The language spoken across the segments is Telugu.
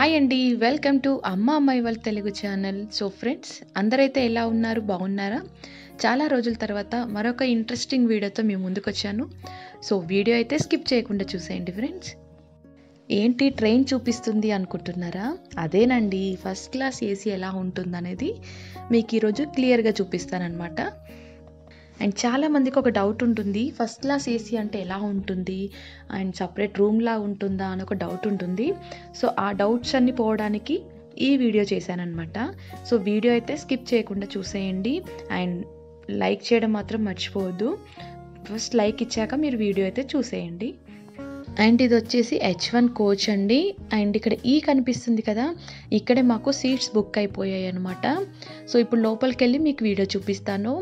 హాయ్ అండి వెల్కమ్ టు అమ్మ అమ్మాయి వాళ్ళ తెలుగు ఛానల్ సో ఫ్రెండ్స్ అందరైతే ఎలా ఉన్నారు? బాగున్నారా? చాలా రోజుల తర్వాత మరొక ఇంట్రెస్టింగ్ వీడియోతో మేము ముందుకు వచ్చాను. సో వీడియో అయితే స్కిప్ చేయకుండా చూసేయండి ఫ్రెండ్స్ ఏంటి? ట్రైన్ చూపిస్తుంది అనుకుంటున్నారా? అదేనండి. ఫస్ట్ క్లాస్ ఏసీ ఎలా ఉంటుందనేది మీకు ఈరోజు క్లియర్గా చూపిస్తానమాట అండ్ చాలామందికి ఒక డౌట్ ఉంటుంది. ఫస్ట్ క్లాస్ ఏసీ అంటే ఎలా ఉంటుంది? అండ్ సపరేట్ రూమ్లా ఉంటుందా అని ఒక డౌట్ ఉంటుంది. సో ఆ డౌట్స్ అన్ని పోవడానికి ఈ వీడియో చేశానమాట సో వీడియో అయితే స్కిప్ చేయకుండా చూసేయండి. అండ్ లైక్ చేయడం మాత్రం మర్చిపోవద్దు. ఫస్ట్ లైక్ ఇచ్చాక మీరు వీడియో అయితే చూసేయండి. అండ్ ఇది వచ్చేసి హెచ్ వన్ కోచ్ అండి. అండ్ ఇక్కడ ఈ కనిపిస్తుంది కదా ఇక్కడే మాకు సీట్స్ బుక్ అయిపోయాయి అనమాట సో ఇప్పుడు లోపలికి వెళ్ళి మీకు వీడియో చూపిస్తాను.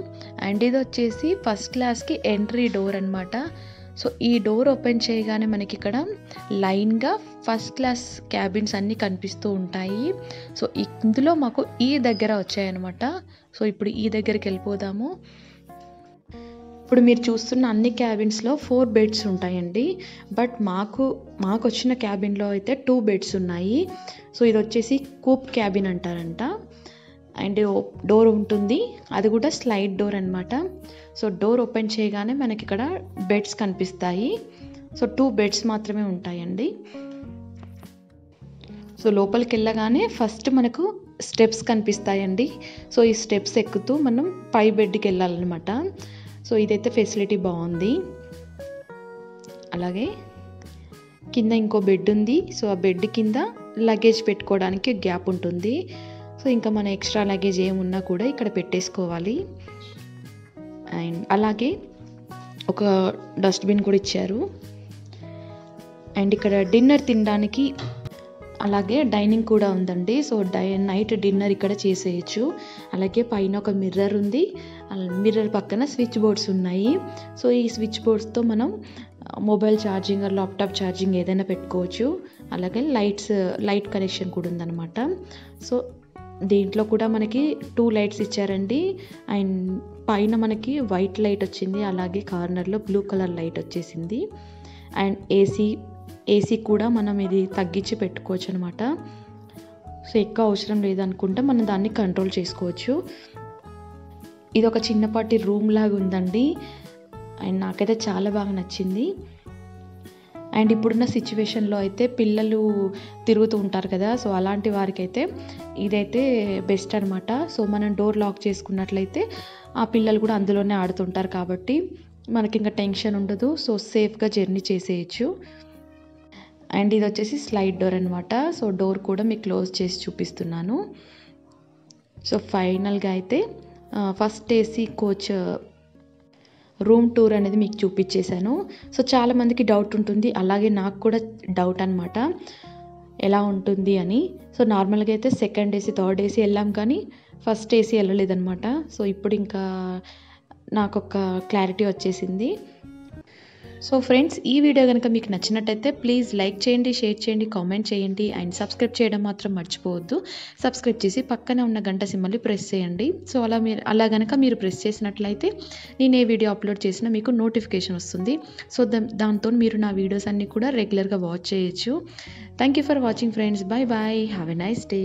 అండ్ ఇది వచ్చేసి ఫస్ట్ క్లాస్కి ఎంట్రీ డోర్ అనమాట సో ఈ డోర్ ఓపెన్ చేయగానే మనకి ఇక్కడ లైన్గా ఫస్ట్ క్లాస్ క్యాబిన్స్ అన్నీ కనిపిస్తూ ఉంటాయి. సో ఇందులో మాకు ఈ దగ్గర వచ్చాయన్నమాట. సో ఇప్పుడు ఈ దగ్గరికి వెళ్ళిపోదాము. ఇప్పుడు మీరు చూస్తున్న అన్ని క్యాబిన్స్లో ఫోర్ బెడ్స్ ఉంటాయండి. బట్ మాకు మాకు వచ్చిన క్యాబిన్లో అయితే టూ బెడ్స్ ఉన్నాయి. సో ఇది వచ్చేసి కూప్ క్యాబిన్ అంటారంట. అండ్ డోర్ ఉంటుంది. అది కూడా స్లైడ్ డోర్ అనమాట సో డోర్ ఓపెన్ చేయగానే మనకి ఇక్కడ బెడ్స్ కనిపిస్తాయి. సో టూ బెడ్స్ మాత్రమే ఉంటాయండి. సో లోపలికి వెళ్ళగానే ఫస్ట్ మనకు స్టెప్స్ కనిపిస్తాయండి. సో ఈ స్టెప్స్ ఎక్కుతూ మనం పై బెడ్కి వెళ్ళాలన్నమాట. సో ఇదైతే ఫెసిలిటీ బాగుంది. అలాగే కింద ఇంకో బెడ్ ఉంది. సో ఆ బెడ్ కింద లగేజ్ పెట్టుకోవడానికి గ్యాప్ ఉంటుంది. సో ఇంకా మన ఎక్స్ట్రా లగేజ్ ఏమున్నా కూడా ఇక్కడ పెట్టేసుకోవాలి. అండ్ అలాగే ఒక డస్ట్బిన్ కూడా ఇచ్చారు. అండ్ ఇక్కడ డిన్నర్ తినడానికి అలాగే డైనింగ్ కూడా ఉందండి. సో డై నైట్ డిన్నర్ ఇక్కడ చేసేయచ్చు. అలాగే పైన ఒక మిర్రర్ ఉంది. మిర్రర్ పక్కన స్విచ్ బోర్డ్స్ ఉన్నాయి. సో ఈ స్విచ్ బోర్డ్స్తో మనం మొబైల్ ఛార్జింగ్ ల్యాప్టాప్ ఛార్జింగ్ ఏదైనా పెట్టుకోవచ్చు. అలాగే లైట్స్ లైట్ కనెక్షన్ కూడా ఉందన్నమాట. సో దీంట్లో కూడా మనకి టూ లైట్స్ ఇచ్చారండి. అండ్ పైన మనకి వైట్ లైట్ వచ్చింది అలాగే కార్నర్లో బ్లూ కలర్ లైట్ వచ్చేసింది. అండ్ ఏసీ ఏసీ కూడా మనం ఇది తగ్గించి పెట్టుకోవచ్చు అనమాట సో ఎక్కువ అవసరం లేదనుకుంటే మనం దాన్ని కంట్రోల్ చేసుకోవచ్చు. ఇది ఒక చిన్నపాటి రూమ్ లాగా ఉందండి. అండ్ నాకైతే చాలా బాగా నచ్చింది. అండ్ ఇప్పుడున్న సిచ్యువేషన్లో అయితే పిల్లలు తిరుగుతూ ఉంటారు కదా సో అలాంటి వారికైతే ఇదైతే బెస్ట్ అనమాట సో మనం డోర్ లాక్ చేసుకున్నట్లయితే ఆ పిల్లలు కూడా అందులోనే ఆడుతుంటారు కాబట్టి మనకి ఇంకా టెన్షన్ ఉండదు. సో సేఫ్గా జర్నీ చేసేయచ్చు. అండ్ ఇది వచ్చేసి స్లైడ్ డోర్ అనమాట సో డోర్ కూడా మీకు క్లోజ్ చేసి చూపిస్తున్నాను. సో ఫైనల్గా అయితే first AC coach room tour అనేది మీకు చూపించేశాను. సో చాలామందికి డౌట్ ఉంటుంది. అలాగే నాకు కూడా డౌట్ అనమాట ఎలా ఉంటుంది అని. సో నార్మల్గా అయితే సెకండ్ ఏసీ థర్డ్ ఏసీ వెళ్ళాం కానీ ఫస్ట్ ఏసీ వెళ్ళలేదన్నమాట. సో ఇప్పుడు ఇంకా నాకు ఒక క్లారిటీ వచ్చేసింది. సో ఫ్రెండ్స్ ఈ వీడియో కనుక మీకు నచ్చినట్టయితే ప్లీజ్ లైక్ చేయండి షేర్ చేయండి కామెంట్ చేయండి అండ్ సబ్స్క్రైబ్ చేయడం మాత్రం మర్చిపోవద్దు. సబ్స్క్రైబ్ చేసి పక్కనే ఉన్న గంట సిమ్మల్ని ప్రెస్ చేయండి. సో అలా మీరు అలా కనుక మీరు ప్రెస్ చేసినట్లయితే నేను ఏ వీడియో అప్లోడ్ చేసినా మీకు నోటిఫికేషన్ వస్తుంది. సో దాంతో మీరు నా వీడియోస్ అన్నీ కూడా రెగ్యులర్గా వాచ్ చేయొచ్చు. Thank you for watching friends bye bye have a nice day